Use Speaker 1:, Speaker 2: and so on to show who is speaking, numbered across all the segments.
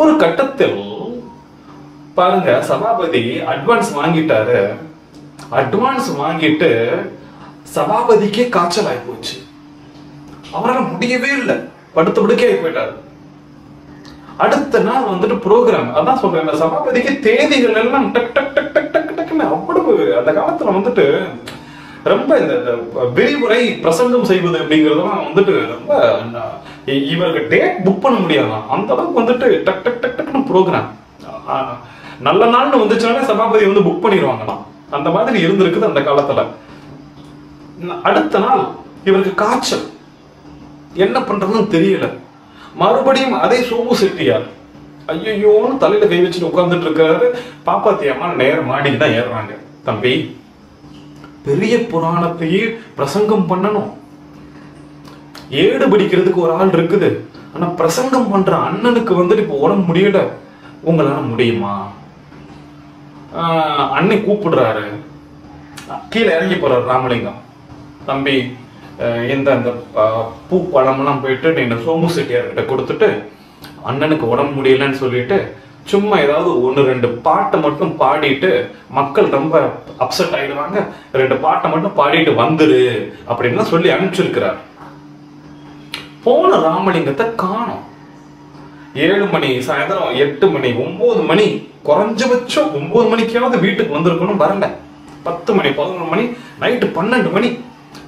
Speaker 1: ஒரு கட்டத்தில் பாருங்க சபாபதி அட்வான்ஸ் வாங்கிட்டாரு. அட்வான்ஸ் வாங்கிட்டு சபாபதிக்கே காய்ச்சல் ஆகி போச்சு அவரால் முடியவே இல்லை. படுத்த படுக்கே ஆகி போயிட்டாரு. அடுத்த நாள் வந்துட்டு ப்ரோக்ராம் அதான் சொல்றேன் சபாபதிக்கு தேதிகள் எல்லாம் டக் டக் டக் டக் டக் டக்குன்னு அவ்வளவு அந்த காலத்துல வந்துட்டு ரொம்ப இந்த இந்த விரிவுரை பிரசங்கம் செய்வது அப்படிங்கறதெல்லாம் வந்துட்டு ரொம்ப இவருக்கு டேட் புக் பண்ண முடியாதான் அந்த அளவுக்கு வந்துட்டு டக் டக் டக் டக்னு ப்ரோக்ராம் நல்ல நாள்னு வந்துச்சுனாலே சபாபதி வந்து புக் பண்ணிடுவாங்களாம். அந்த மாதிரி இருந்திருக்குது அந்த காலத்துல. அடுத்த நாள் இவருக்கு காய்ச்சல். என்ன பண்றதுன்னு தெரியல. மறுபடியும் அதே சோமு செட்டியார். ஐயோன்னு தலையில கை வச்சுட்டு உட்கார்ந்துட்டு இருக்காரு. பாப்பாத்தி அம்மா நேரம் மாடிக்கு தான் ஏறுறாங்க. தம்பி பெரிய புராணத்தையே பிரசங்கம் பண்ணணும். ஏடு பிடிக்கிறதுக்கு ஒரு ஆள் இருக்குது. ஆனா பிரசங்கம் பண்ற அண்ணனுக்கு வந்துட்டு இப்போ உடம்பு முடியல. உங்களால முடியுமா? அண்ணன் கூப்பிடுறாரு. கீழே இறங்கி போறாரு ராமலிங்கம். தம்பி இந்த அந்த பூ பழம்லாம் போயிட்டு நீ சோமு செட்டியார்கிட்ட கொடுத்துட்டு அண்ணனுக்கு உடம்பு முடியலன்னு சொல்லிட்டு சும்மா ஏதாவது ஒன்று ரெண்டு பாட்டை மட்டும் பாடிட்டு மக்கள் ரொம்ப அப்செட் ஆயிடுவாங்க. ரெண்டு பாட்டை மட்டும் பாடிட்டு வந்துரு அப்படின்லாம் சொல்லி அனுப்பிச்சிருக்கிறார். போன ராமலிங்கத்தை காணோம். ஏழு மணி சாயந்தரம் எட்டு மணி ஒன்பது மணி குறைஞ்சபட்சம் ஒன்பது மணிக்காவது வீட்டுக்கு வந்திருக்கணும் வரல பத்து மணி பதினொன்று மணி நைட்டு பன்னெண்டு மணி.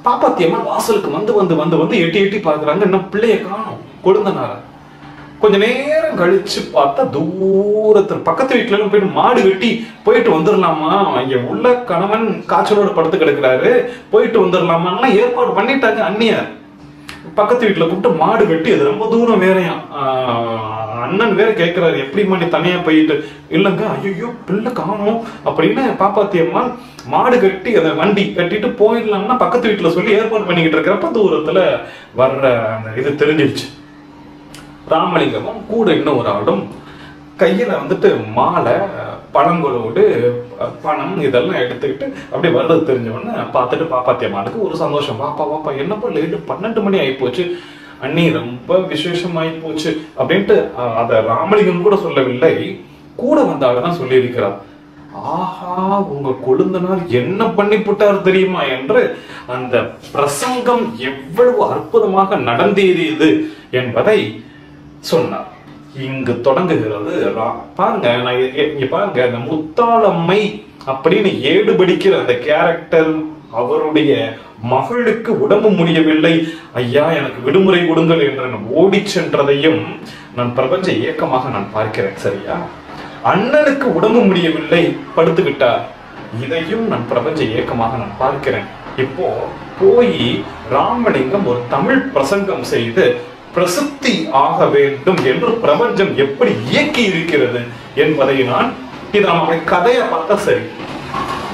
Speaker 1: பாப்பாத்தியம்மா வாசலுக்கு வந்து வந்து வந்து வந்து எட்டி எட்டி பார்க்குறாங்க. இன்னும் பிள்ளைய காணோம் கொழுந்தனார. கொஞ்ச நேரம் கழிச்சு பார்த்தா தூரத்தில் பக்கத்து வீட்டுல போயிட்டு மாடு வெட்டி போயிட்டு வந்துடலாமா இங்க உள்ள கணவன் காய்ச்சலோட படுத்து கிடக்குறாரு. போயிட்டு வந்துடலாமா ஏற்பாடு பண்ணிட்டாங்க அந்நியார். பக்கத்து வீட்டில் கூப்பிட்டு மாடு வெட்டி அது ரொம்ப தூரம் வேறையா. அண்ணன் வேற கேட்கிறாரு எப்படிம்மா நீ தனியா போயிட்டு? இல்லைங்க ஐயோ பிள்ளை காணும். அப்படின்னு பாப்பாத்தியம்மா மாடு கட்டி அதை வண்டி கட்டிட்டு போயிடலாம்னா பக்கத்து வீட்டில் சொல்லி ஏற்பாடு பண்ணிக்கிட்டு இருக்கிறப்ப தூரத்துல வர்ற அந்த இது தெரிஞ்சிருச்சு. ராமலிங்கமும் கூட இன்னும் ஒரு ஆளும் கையில வந்துட்டு மாலை பழங்களோடு பணம் இதெல்லாம் எடுத்துக்கிட்டு அப்படியே வர்றது தெரிஞ்சவொடனே பார்த்துட்டு பாப்பாத்தியம்மாளுக்கு ஒரு சந்தோஷம். பாப்பா பாப்பா என்னப்பா லேட்டு பன்னெண்டு மணி ஆகி அண்ணி ரொம்ப விசேஷமாயி போச்சு அப்படின்ட்டு அதை ராமலிங்கம் கூட சொல்லவில்லை. கூட வந்த தான் சொல்லியிருக்கிறார் ஆஹா உங்க கொழுந்தனார் என்ன பண்ணி புட்டார் தெரியுமா? என்று அந்த பிரசங்கம் எவ்வளவு அற்புதமாக நடந்தேறியது என்பதை சொன்னார். இங்கு தொடங்குகிறது. பாருங்க நான் இங்க பாருங்க இந்த முத்தாளம்மை அப்படின்னு ஏடு படிக்கிற அந்த கேரக்டர் அவருடைய மகளுக்கு உடம்பு முடியவில்லை. ஐயா எனக்கு விடுமுறை கொடுங்கள் என்று நான் ஓடிச் சென்றதையும் நான் பிரபஞ்ச இயக்கமாக நான் பார்க்கிறேன் சரியா? அண்ணனுக்கு உடம்பு முடியவில்லை படுத்துக்கிட்டார் இதையும் நான் பிரபஞ்ச இயக்கமாக நான் பார்க்கிறேன். இப்போ போய் ராமலிங்கம் ஒரு தமிழ் பிரசங்கம் செய்து பிரசித்தி ஆக வேண்டும் என்று பிரபஞ்சம் எப்படி இயக்கி இருக்கிறது என்பதை நான் இது நம்முடைய கதையை பார்த்தா சரி.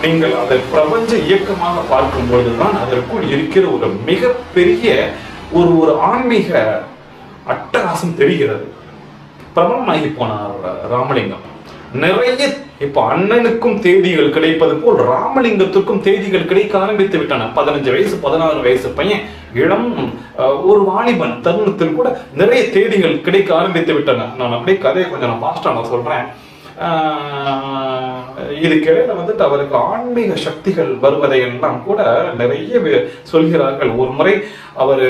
Speaker 1: நீங்கள் அதை பிரபஞ்ச இயக்கமாக பார்க்கும் பொழுதுதான் அதற்குள் இருக்கிற ஒரு மிகப்பெரிய ஒரு ஒரு ஆன்மீக அட்டகாசம் தெரிகிறது. பிரபலமாகி போனார் ராமலிங்கம். நிறைய இப்போ அண்ணனுக்கும் தேதிகள் கிடைப்பது போல் ராமலிங்கத்திற்கும் தேதிகள் கிடைக்க ஆரம்பித்து விட்டன. பதினஞ்சு வயசு பதினாறு வயசு பையன் இளம் ஒரு வாலிபன் தருணத்தில் கூட நிறைய தேதிகள் கிடைக்க ஆரம்பித்து விட்டன. நான் அப்படியே கதையை கொஞ்சம் நான் பாஸ்டா நான் சொல்றேன். இதுக்கிடையில வந்துட்டு அவருக்கு ஆன்மீக சக்திகள் வருவதை எல்லாம் கூட நிறைய சொல்கிறார்கள். ஒரு முறை அவர்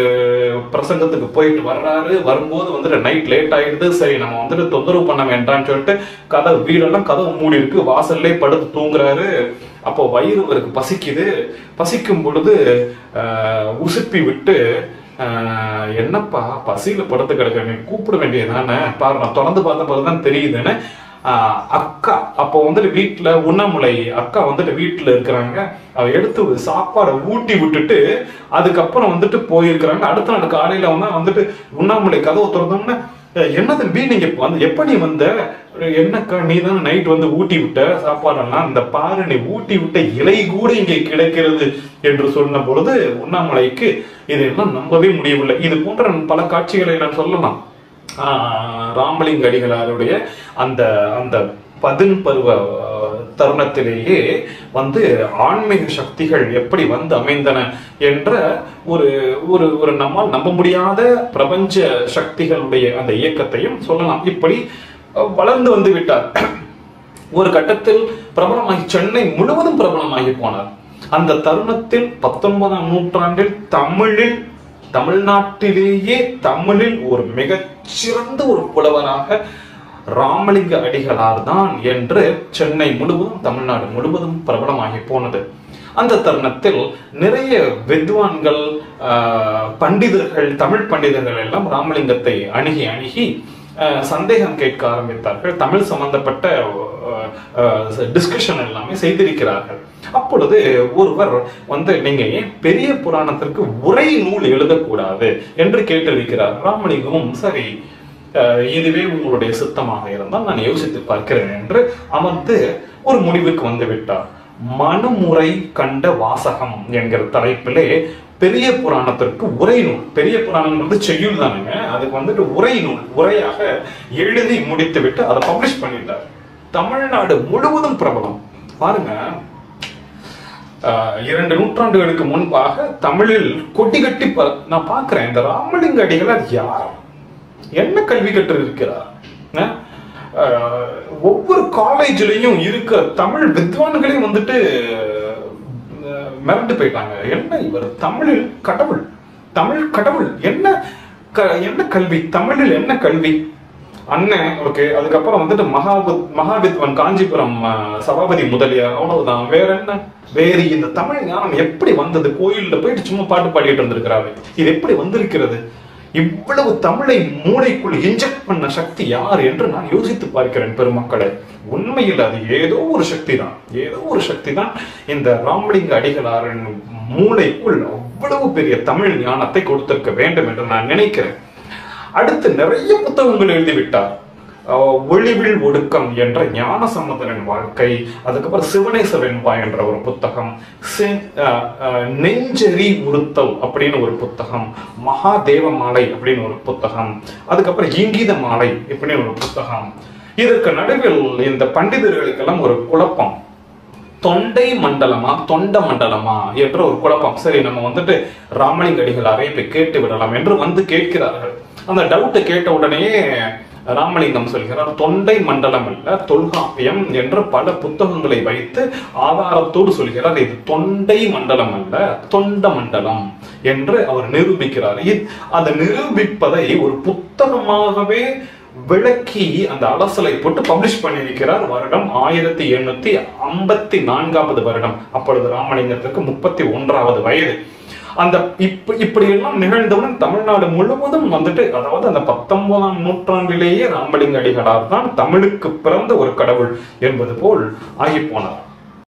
Speaker 1: பிரசங்கத்துக்கு போயிட்டு வர்றாரு. வரும்போது வந்துட்டு நைட் லேட் ஆயிடுது. சரி நம்ம வந்துட்டு தொந்தரவு பண்ண வேண்டாம்னு சொல்லிட்டு கதவு வீடெல்லாம் கதவு மூடி இருக்கு. வாசல்லே படுத்து தூங்குறாரு. அப்போ வயிறு அவருக்கு பசிக்குது. பசிக்கும் பொழுது உசுப்பி விட்டு என்னப்பா பசியில படுத்து கிடக்க கூப்பிட வேண்டியதுதானே பாரு நான் தொடர்ந்து பார்த்த பிறகுதான் தெரியுதுன்னு அக்கா அப்போ வந்துட்டு வீட்டுல உண்ணாமுலை அக்கா வந்துட்டு வீட்டுல இருக்கிறாங்க. அவ எடுத்து சாப்பாடை ஊட்டி விட்டுட்டு அதுக்கப்புறம் வந்துட்டு போயிருக்கிறாங்க. அடுத்த நாள் காலையில வந்து வந்துட்டு உண்ணாமுலை கதவை திறந்தோம்னா என்ன தம்பி நீங்க வந்து எப்ப நீ வந்த? என்னக்கா நீ தான் நைட் வந்து ஊட்டி விட்ட சாப்பாடெல்லாம். இந்த பாரு நீ ஊட்டி விட்ட இலை கூட இங்கே கிடைக்கிறது. என்று சொன்ன பொழுது உண்ணாமலைக்கு இதெல்லாம் நம்பவே முடியவில்லை. இது போன்ற பல காட்சிகளை நான் சொல்லலாம். ஆஹ் ராமலிங்க அடிகளாருடைய அந்த அந்த பதின் பருவ தருணத்திலேயே வந்து ஆன்மீக சக்திகள் எப்படி வந்து அமைந்தன என்ற ஒரு ஒரு ஒரு நம்மால் நம்ப முடியாத பிரபஞ்ச சக்திகளுடைய அந்த இயக்கத்தையும் சொல்லலாம். இப்படி வளர்ந்து வந்து விட்டார். ஒரு கட்டத்தில் பிரபலமாகி சென்னை முழுவதும் பிரபலமாகி போனார். அந்த தருணத்தில் பத்தொன்பதாம் நூற்றாண்டில் தமிழில் தமிழ்நாட்டிலேயே தமிழில் ஒரு மிகச்சிறந்த ஒரு புலவராக ராமலிங்க அடிகளார் தான் என்று சென்னை முழுவதும் தமிழ்நாடு முழுவதும் பிரபலமாகி போனது. அந்த தருணத்தில் நிறைய வித்வான்கள் ஆஹ், பண்டிதர்கள் தமிழ் பண்டிதர்கள் எல்லாம் ராமலிங்கத்தை அணுகி அணுகி சந்தேகம் கேட்க ஆரம்பித்தார்கள். தமிழ் சம்பந்தப்பட்ட டிஸ்கஷன் எல்லாமே செய்திருக்கிறார்கள். அப்பொழுது ஒருவர் வந்து நீங்க ஏன் பெரிய புராணத்திற்கு உரை நூல் எழுதக்கூடாது? என்று கேட்டிருக்கிறார். ராமலிங்கமும் சரி இதுவே உங்களுடைய சித்தமாக இருந்தால் நான் யோசித்து பார்க்கிறேன் என்று அமர்ந்து ஒரு முடிவுக்கு வந்து விட்டார் மனுமுறை கண்ட வாசகம் என்கிற தலைப்பிலே பெரிய புராணத்திற்கு உரை நூல். பெரிய புராணம் வந்து செய்யுள் தானுங்க அதுக்கு வந்துட்டு உரை நூல். உரையாக எழுதி முடித்து விட்டு அதை பப்ளிஷ் பண்ணிட்டார். தமிழ்நாடு முழுவதும் பிரபலம். பாருங்க. இரண்டு நூற்றாண்டுகளுக்கு முன்பாக தமிழில் கொட்டி கட்டி ப- நான் பார்க்கிறேன். இந்த ராமலிங்க அடிகளார் யார்? என்ன கல்வி கற்று இருக்கிறார்? அஹ், ஆஹ், ஒவ்வொரு காலேஜ்லயும் இருக்க தமிழ் வித்வான்களையும் வந்துட்டு மிரண்டு போயிட்டாங்க. என்ன இவர்? தமிழில் கடவுள். தமிழ் கடவுள். என்ன க- என்ன கல்வி? தமிழில் என்ன கல்வி? அண்ணன் ஓகே அதுக்கப்புறம் வந்துட்டு மகா மகாவித்வன் காஞ்சிபுரம் சபாபதி முதலியார் அவ்வளவுதான். வேற என்ன? வேறு இந்த தமிழ் ஞானம் எப்படி வந்தது? கோயில்ல போயிட்டு சும்மா பாட்டு பாடிட்டு இருந்திருக்கிறாரு. இது எப்படி வந்திருக்கிறது? இவ்வளவு தமிழை மூளைக்குள் இன்ஜெக்ட் பண்ண சக்தி யார் என்று நான் யோசித்து பார்க்கிறேன் பெருமக்களை. உண்மையில் அது ஏதோ ஒரு சக்தி தான் ஏதோ ஒரு சக்தி தான் இந்த ராமலிங்க அடிகளாரின் மூளைக்குள் அவ்வளவு பெரிய தமிழ் ஞானத்தை கொடுத்திருக்க வேண்டும் என்று நான் நினைக்கிறேன். அடுத்து நிறைய புத்தகங்கள் எழுதிவிட்டார். ஒளிவில் ஒடுக்கம் என்ற ஞான சம்மந்தரின் வாழ்க்கை அதுக்கப்புறம் சிவனேச என்ற ஒரு புத்தகம் செ- அஹ் அஹ் நெஞ்செறி உறுத்தல் அப்படின்னு ஒரு புத்தகம் மகாதேவ மாலை அப்படின்னு ஒரு புத்தகம் அதுக்கப்புறம் இங்கீத மாலை இப்படின்னு ஒரு புத்தகம். இதற்கு நடுவில் இந்த பண்டிதர்களுக்கெல்லாம் ஒரு குழப்பம். தொண்டை மண்டலமா தொண்ட மண்டலமா என்ற ஒரு குழப்பம். சரி நம்ம வந்துட்டு ராமலிங்க அடிகளாரை போய் கேட்டு விடலாம் என்று வந்து கேட்கிறார்கள். அந்த டவுட்டை கேட்ட உடனே ராமலிங்கம் சொல்கிறார் தொண்டை மண்டலம் அல்ல தொல்காப்பியம் என்று பல புத்தகங்களை வைத்து ஆதாரத்தோடு சொல்கிறார் இது தொண்டை மண்டலம் அல்ல தொண்ட மண்டலம் என்று அவர் நிரூபிக்கிறார். இது- அதை நிரூபிப்பதை ஒரு புத்தகமாகவே விளக்கி அந்த அலசலை போட்டு பப்ளிஷ் பண்ணியிருக்கிறார். வருடம் ஆயிரத்தி எண்ணூத்தி ஐம்பத்தி நான்காவது வருடம். அப்பொழுது ராமலிங்கத்திற்கு முப்பத்தி ஒன்றாவது வயது. அந்த இப்ப இப்படி எல்லாம் நிகழ்ந்தவுடன் தமிழ்நாடு முழுவதும் வந்துட்டு அதாவது அந்த பத்தொன்பதாம் நூற்றாண்டிலேயே ராமலிங்க அடிகளார் தான் தமிழுக்கு பிறந்த ஒரு கடவுள் என்பது போல் ஆகி போனார்